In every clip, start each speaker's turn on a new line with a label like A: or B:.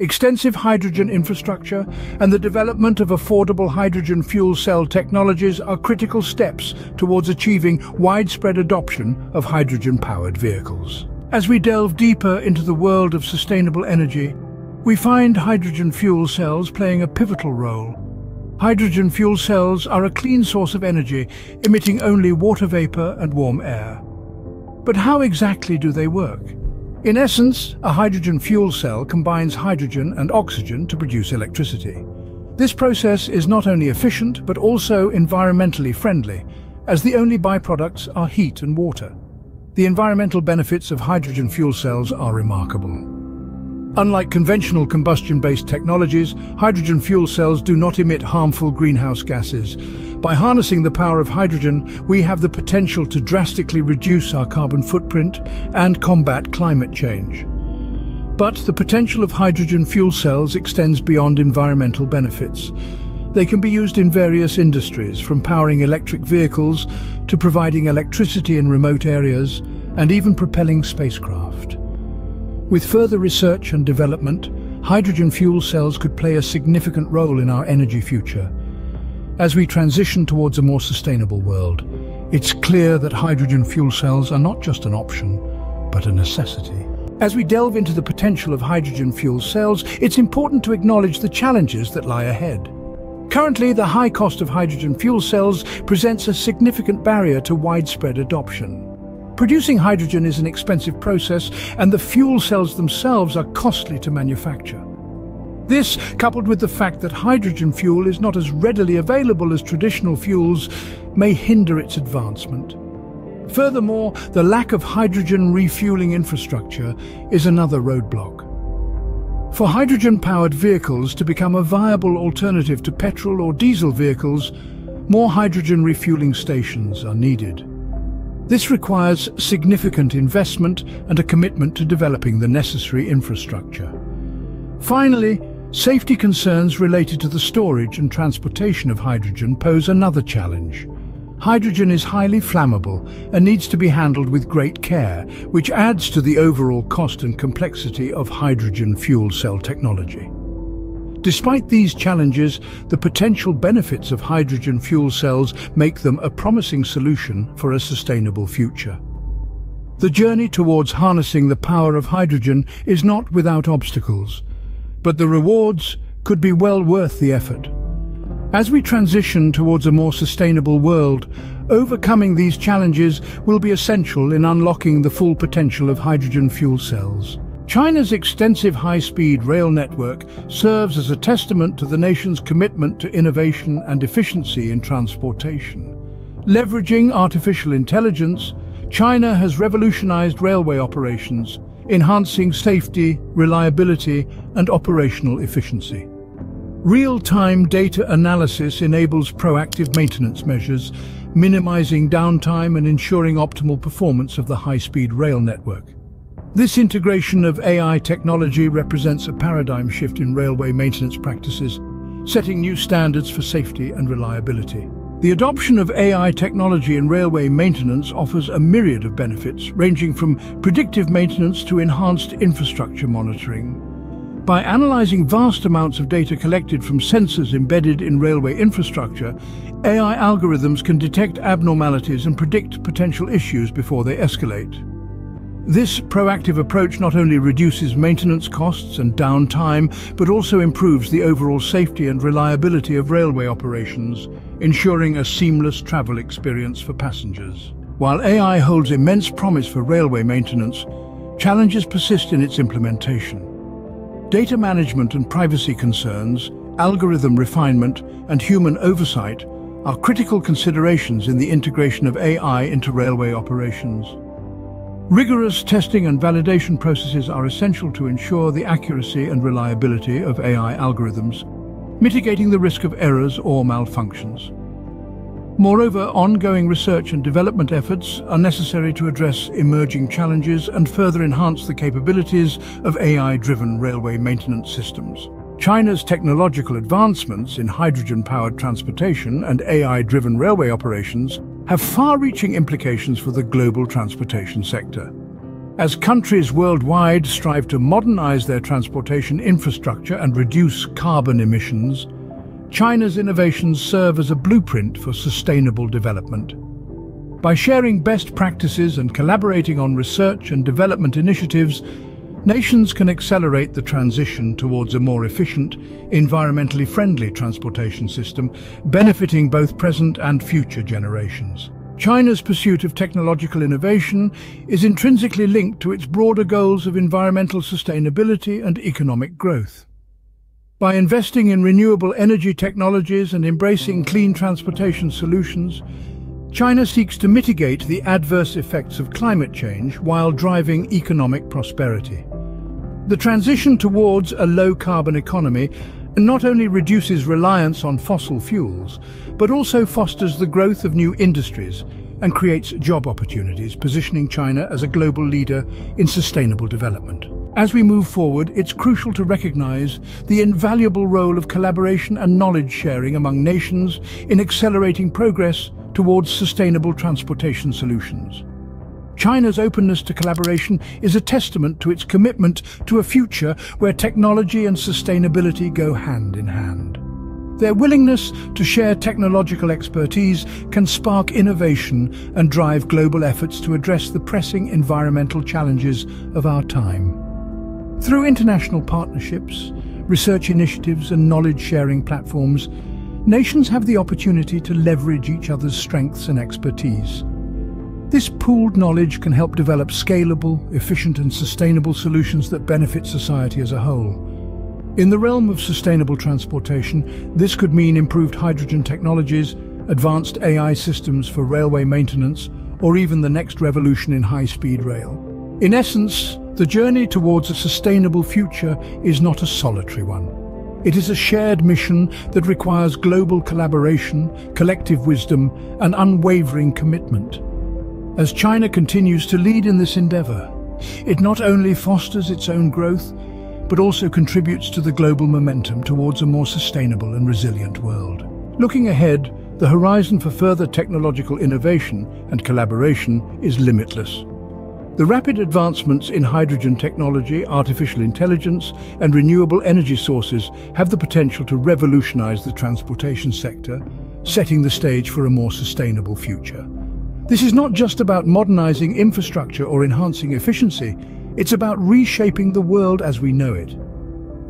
A: Extensive hydrogen infrastructure and the development of affordable hydrogen fuel cell technologies are critical steps towards achieving widespread adoption of hydrogen-powered vehicles. As we delve deeper into the world of sustainable energy, we find hydrogen fuel cells playing a pivotal role. Hydrogen fuel cells are a clean source of energy, emitting only water vapor and warm air. But how exactly do they work? In essence, a hydrogen fuel cell combines hydrogen and oxygen to produce electricity. This process is not only efficient, but also environmentally friendly, as the only byproducts are heat and water. The environmental benefits of hydrogen fuel cells are remarkable. Unlike conventional combustion-based technologies, hydrogen fuel cells do not emit harmful greenhouse gases. By harnessing the power of hydrogen, we have the potential to drastically reduce our carbon footprint and combat climate change. But the potential of hydrogen fuel cells extends beyond environmental benefits. They can be used in various industries, from powering electric vehicles to providing electricity in remote areas and even propelling spacecraft. With further research and development, hydrogen fuel cells could play a significant role in our energy future. As we transition towards a more sustainable world, it's clear that hydrogen fuel cells are not just an option, but a necessity. As we delve into the potential of hydrogen fuel cells, it's important to acknowledge the challenges that lie ahead. Currently, the high cost of hydrogen fuel cells presents a significant barrier to widespread adoption. Producing hydrogen is an expensive process and the fuel cells themselves are costly to manufacture. This, coupled with the fact that hydrogen fuel is not as readily available as traditional fuels, may hinder its advancement. Furthermore, the lack of hydrogen refueling infrastructure is another roadblock. For hydrogen-powered vehicles to become a viable alternative to petrol or diesel vehicles, more hydrogen refueling stations are needed. This requires significant investment and a commitment to developing the necessary infrastructure. Finally, safety concerns related to the storage and transportation of hydrogen pose another challenge. Hydrogen is highly flammable and needs to be handled with great care, which adds to the overall cost and complexity of hydrogen fuel cell technology. Despite these challenges, the potential benefits of hydrogen fuel cells make them a promising solution for a sustainable future. The journey towards harnessing the power of hydrogen is not without obstacles, but the rewards could be well worth the effort. As we transition towards a more sustainable world, overcoming these challenges will be essential in unlocking the full potential of hydrogen fuel cells. China's extensive high-speed rail network serves as a testament to the nation's commitment to innovation and efficiency in transportation. Leveraging artificial intelligence, China has revolutionized railway operations, enhancing safety, reliability and operational efficiency. Real-time data analysis enables proactive maintenance measures, minimizing downtime and ensuring optimal performance of the high-speed rail network. This integration of AI technology represents a paradigm shift in railway maintenance practices, setting new standards for safety and reliability. The adoption of AI technology in railway maintenance offers a myriad of benefits, ranging from predictive maintenance to enhanced infrastructure monitoring. By analysing vast amounts of data collected from sensors embedded in railway infrastructure, AI algorithms can detect abnormalities and predict potential issues before they escalate. This proactive approach not only reduces maintenance costs and downtime, but also improves the overall safety and reliability of railway operations, ensuring a seamless travel experience for passengers. While AI holds immense promise for railway maintenance, challenges persist in its implementation. Data management and privacy concerns, algorithm refinement and human oversight are critical considerations in the integration of AI into railway operations. Rigorous testing and validation processes are essential to ensure the accuracy and reliability of AI algorithms, mitigating the risk of errors or malfunctions. Moreover, ongoing research and development efforts are necessary to address emerging challenges and further enhance the capabilities of AI-driven railway maintenance systems. China's technological advancements in hydrogen-powered transportation and AI-driven railway operations have far-reaching implications for the global transportation sector. As countries worldwide strive to modernize their transportation infrastructure and reduce carbon emissions, China's innovations serve as a blueprint for sustainable development. By sharing best practices and collaborating on research and development initiatives, nations can accelerate the transition towards a more efficient, environmentally friendly transportation system, benefiting both present and future generations. China's pursuit of technological innovation is intrinsically linked to its broader goals of environmental sustainability and economic growth. By investing in renewable energy technologies and embracing clean transportation solutions, China seeks to mitigate the adverse effects of climate change while driving economic prosperity. The transition towards a low-carbon economy not only reduces reliance on fossil fuels, but also fosters the growth of new industries and creates job opportunities, positioning China as a global leader in sustainable development. As we move forward, it's crucial to recognize the invaluable role of collaboration and knowledge sharing among nations in accelerating progress towards sustainable transportation solutions. China's openness to collaboration is a testament to its commitment to a future where technology and sustainability go hand in hand. Their willingness to share technological expertise can spark innovation and drive global efforts to address the pressing environmental challenges of our time. Through international partnerships, research initiatives and knowledge-sharing platforms, nations have the opportunity to leverage each other's strengths and expertise. This pooled knowledge can help develop scalable, efficient and sustainable solutions that benefit society as a whole. In the realm of sustainable transportation, this could mean improved hydrogen technologies, advanced AI systems for railway maintenance, or even the next revolution in high-speed rail. In essence, the journey towards a sustainable future is not a solitary one. It is a shared mission that requires global collaboration, collective wisdom and unwavering commitment. As China continues to lead in this endeavour, it not only fosters its own growth, but also contributes to the global momentum towards a more sustainable and resilient world. Looking ahead, the horizon for further technological innovation and collaboration is limitless. The rapid advancements in hydrogen technology, artificial intelligence and renewable energy sources have the potential to revolutionize the transportation sector, setting the stage for a more sustainable future. This is not just about modernizing infrastructure or enhancing efficiency, it's about reshaping the world as we know it.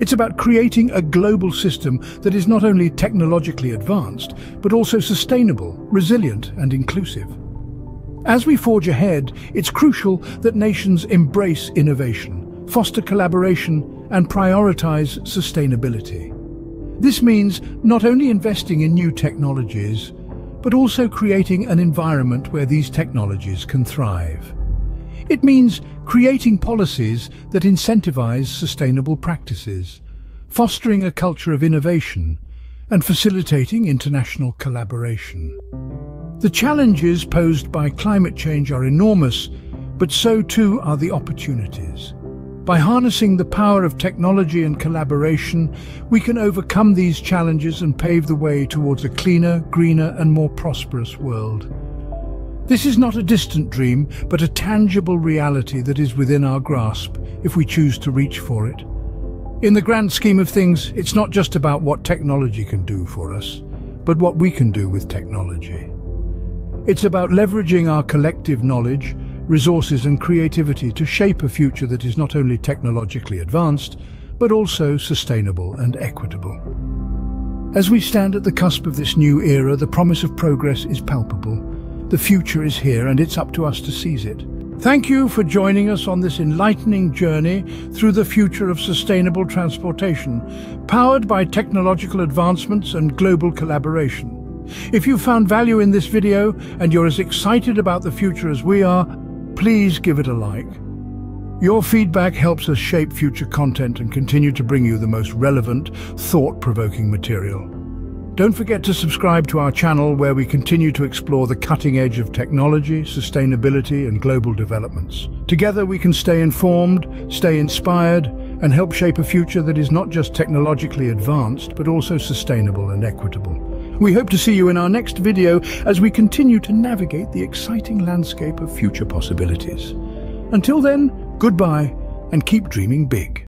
A: It's about creating a global system that is not only technologically advanced, but also sustainable, resilient and inclusive. As we forge ahead, it's crucial that nations embrace innovation, foster collaboration and prioritize sustainability. This means not only investing in new technologies, but also creating an environment where these technologies can thrive. It means creating policies that incentivize sustainable practices, fostering a culture of innovation, and facilitating international collaboration. The challenges posed by climate change are enormous, but so too are the opportunities. By harnessing the power of technology and collaboration, we can overcome these challenges and pave the way towards a cleaner, greener and more prosperous world. This is not a distant dream, but a tangible reality that is within our grasp if we choose to reach for it. In the grand scheme of things, it's not just about what technology can do for us, but what we can do with technology. It's about leveraging our collective knowledge resources and creativity to shape a future that is not only technologically advanced, but also sustainable and equitable. As we stand at the cusp of this new era, the promise of progress is palpable. The future is here and it's up to us to seize it. Thank you for joining us on this enlightening journey through the future of sustainable transportation, powered by technological advancements and global collaboration. If you found value in this video and you're as excited about the future as we are, please give it a like. Your feedback helps us shape future content and continue to bring you the most relevant, thought-provoking material. Don't forget to subscribe to our channel where we continue to explore the cutting edge of technology, sustainability and global developments. Together we can stay informed, stay inspired and help shape a future that is not just technologically advanced but also sustainable and equitable. We hope to see you in our next video as we continue to navigate the exciting landscape of future possibilities. Until then, Goodbye and keep dreaming big.